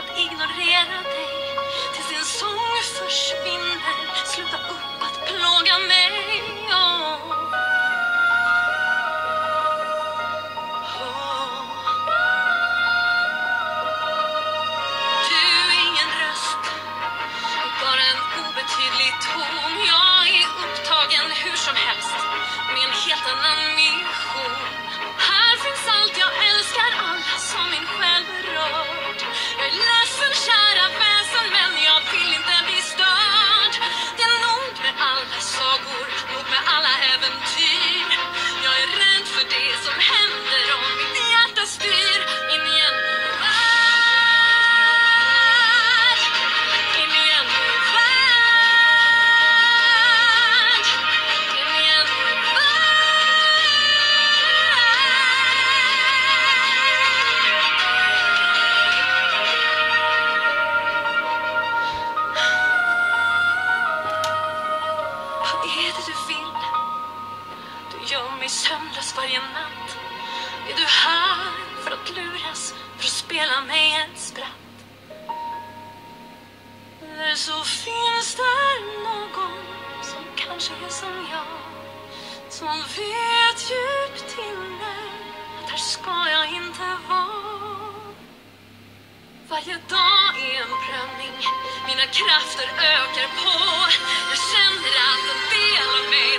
att ignorera dig tills din sång försvinner. Sluta upp att plåga mig. Oh. Oh. Du är ingen röst, bara en obetydlig ton. Jag är upptagen hur som helst med en helt annan Vad är det du vill? Gör mig sömnlös varje natt. Är du här för att luras, för att spela mig ett spratt? Eller så finns där någon som kanske är som jag. Som vet djupt inne att här ska jag inte vara. Varje dag är en prövning, mina krafter ökar på. Jag känner att en del av mig